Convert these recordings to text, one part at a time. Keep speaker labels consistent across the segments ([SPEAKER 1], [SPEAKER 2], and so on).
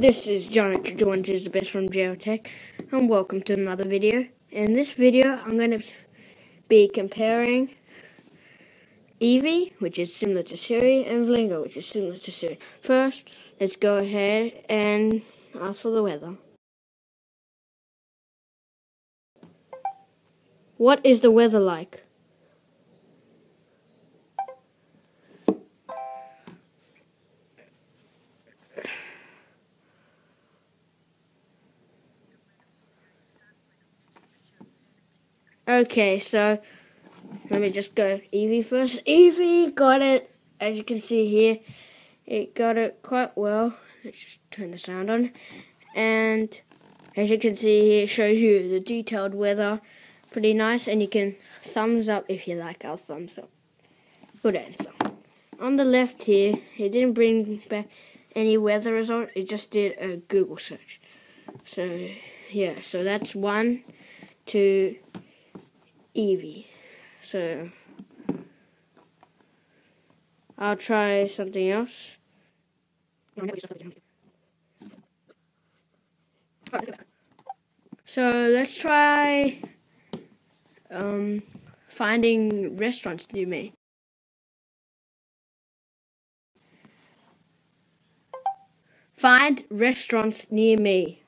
[SPEAKER 1] This is Jonathan Jones is the best from Geotech and welcome to another video. In this video I'm going to be comparing Evi, which is similar to Siri, and Vlingo, which is similar to Siri. First, let's go ahead and ask for the weather. What is the weather like? Okay, so let me just go Evi first. Evi got it, as you can see here, it got it quite well. Let's just turn the sound on. And as you can see here, it shows you the detailed weather. Pretty nice, and you can thumbs up if you like our thumbs up. Good answer. On the left here, it didn't bring back any weather result, it just did a Google search. So, yeah, so that's one, two, Evi. So I'll try something else. So let's try um, finding restaurants near me. Find restaurants near me.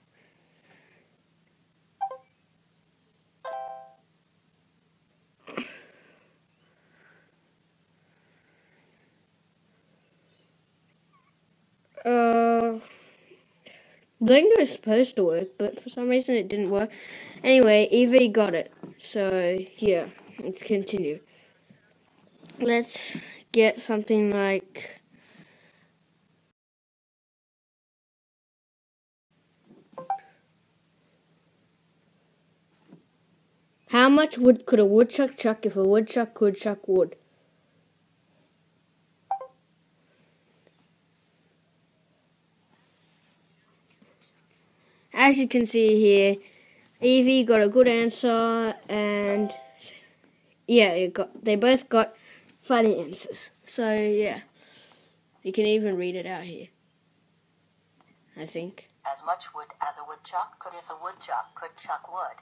[SPEAKER 1] Vlingo is supposed to work, but for some reason it didn't work. Anyway, Evi got it. So, yeah, let's continue. Let's get something like... How much wood could a woodchuck chuck if a woodchuck could chuck wood? As you can see here, Evi got a good answer, and yeah, got, they both got funny answers. So yeah, you can even read it out here. I think.
[SPEAKER 2] As much wood as a woodchuck could if a woodchuck could chuck wood.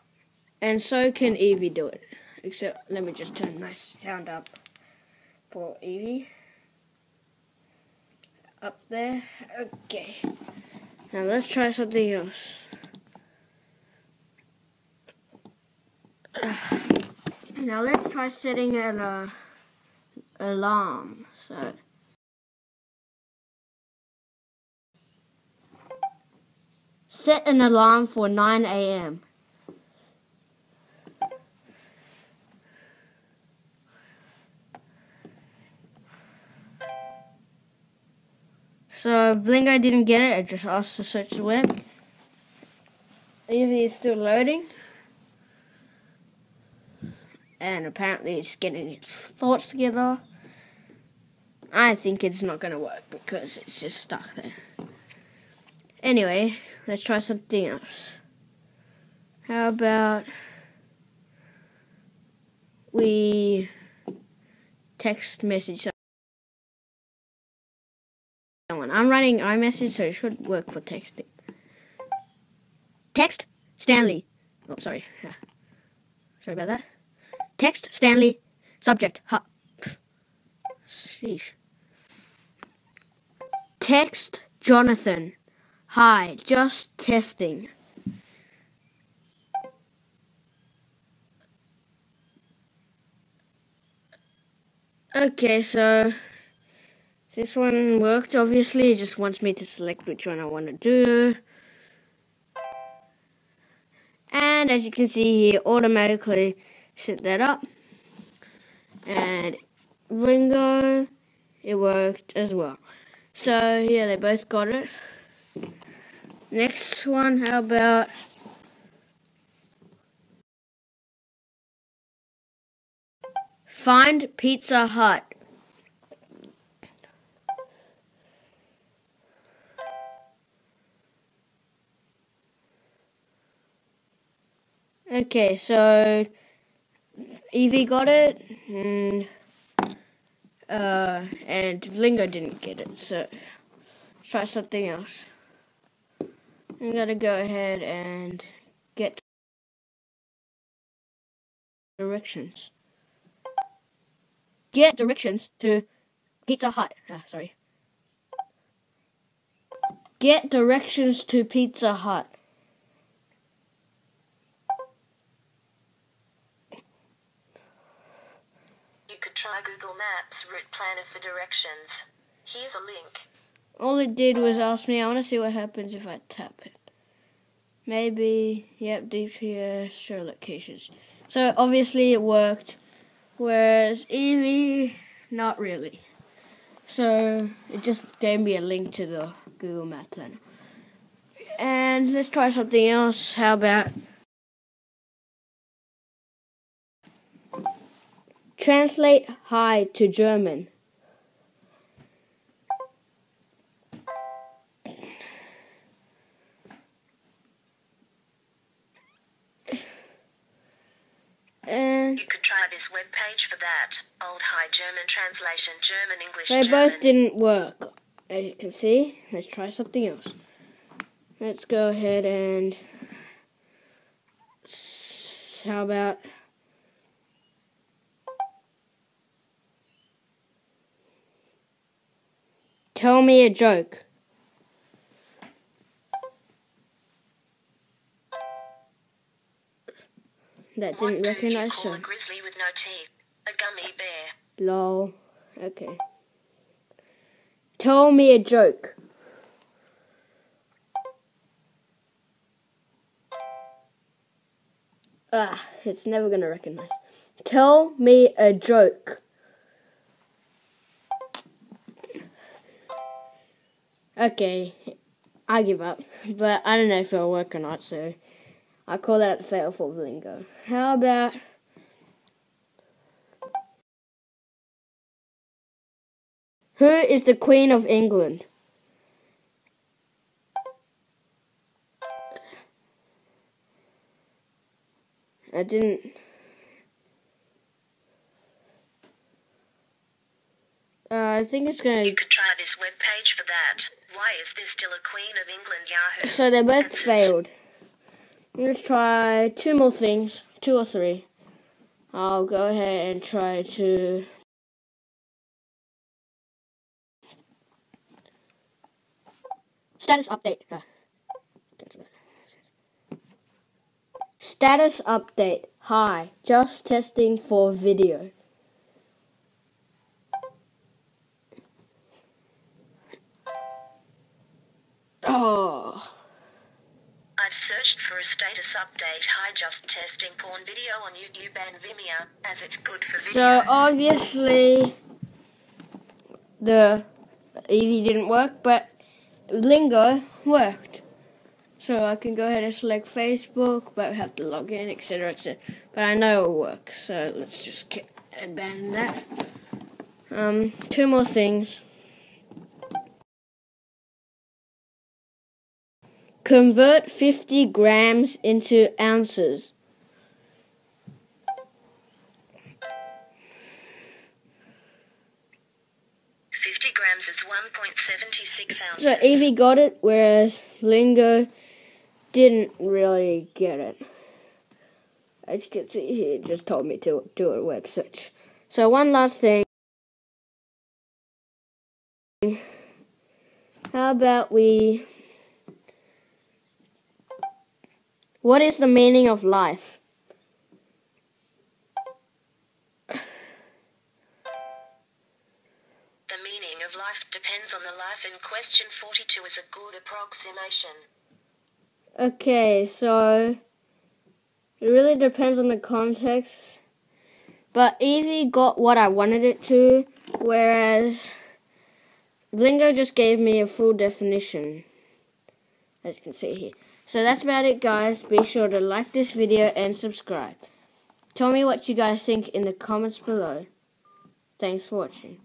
[SPEAKER 1] And so can Evi do it. Except, let me just turn my sound up for Evi. Up there. Okay. Now let's try something else. Now let's try setting an uh, alarm. So. Set an alarm for 9 a.m. So Vlingo didn't get it, I just asked to search the web. Is still loading. And apparently it's getting its thoughts together. I think it's not going to work because it's just stuck there. Anyway, let's try something else. How about we text message someone. I'm running iMessage, so it should work for texting. Text Stanley. Oh, sorry. Sorry about that. Text Stanley. Subject. Ha. Sheesh. Text Jonathan. Hi, just testing. Okay, so this one worked, obviously. It just wants me to select which one I want to do. And as you can see here, automatically set that up. And Vlingo, it worked as well. So, yeah, they both got it. Next one, how about... Find Pizza Hut. Okay, so Evi got it, and, uh, and Vlingo didn't get it, so try something else. I'm gonna go ahead and get directions. Get directions to Pizza Hut. Ah, sorry. Get directions to Pizza Hut.
[SPEAKER 3] You could try Google Maps route planner for directions. Here's a link.
[SPEAKER 1] All it did was ask me, I want to see what happens if I tap it. Maybe, yep, GPS, show locations. So obviously it worked, whereas Evi, not really. So it just gave me a link to the Google Map Planner. And let's try something else. How about translate hi to German? And
[SPEAKER 3] You could try this web page for that. Old High German translation, German English
[SPEAKER 1] They
[SPEAKER 3] German.
[SPEAKER 1] both didn't work, as you can see. Let's try something else. Let's go ahead and. How about. Tell me a joke. That didn't
[SPEAKER 3] do you
[SPEAKER 1] recognize
[SPEAKER 3] call a grizzly with no teeth? A gummy bear.
[SPEAKER 1] Lol. Okay. Tell me a joke. Ah, it's never gonna recognize. Tell me a joke. Okay, I give up. But I don't know if it'll work or not, so I call that a fail for Vlingo. How about Who is the Queen of England? I didn't. Uh, I think it's gonna.
[SPEAKER 3] You could try this web page for that. Why is there still a Queen of England Yahoo?
[SPEAKER 1] So they both
[SPEAKER 3] Answers.
[SPEAKER 1] failed. Let's try two more things, two or three. I'll go ahead and try to. Status update. Ah. Status update. Hi, just testing for video.
[SPEAKER 3] Searched for a status update. Hi, just testing porn video on YouTube and Vimeo, as it's good for videos.
[SPEAKER 1] So obviously the Evi didn't work, but Vlingo worked. So I can go ahead and select Facebook, but I have to log in, etc., etc. But I know it'll work, so let's just abandon that. Um, two more things. Convert 50 grams into ounces.
[SPEAKER 3] Fifty grams is one point seventy six ounces.
[SPEAKER 1] So Evi got it, whereas Vlingo didn't really get it. As you can see, he just told me to do a web search. So one last thing. How about we... What is the meaning of life?
[SPEAKER 3] The meaning of life depends on the life in question. Forty two is a good approximation.
[SPEAKER 1] Okay, so it really depends on the context. But Evi got what I wanted it to, whereas Vlingo just gave me a full definition, as you can see here. So that's about it, guys. Be sure to like this video and subscribe. Tell me what you guys think in the comments below. Thanks for watching.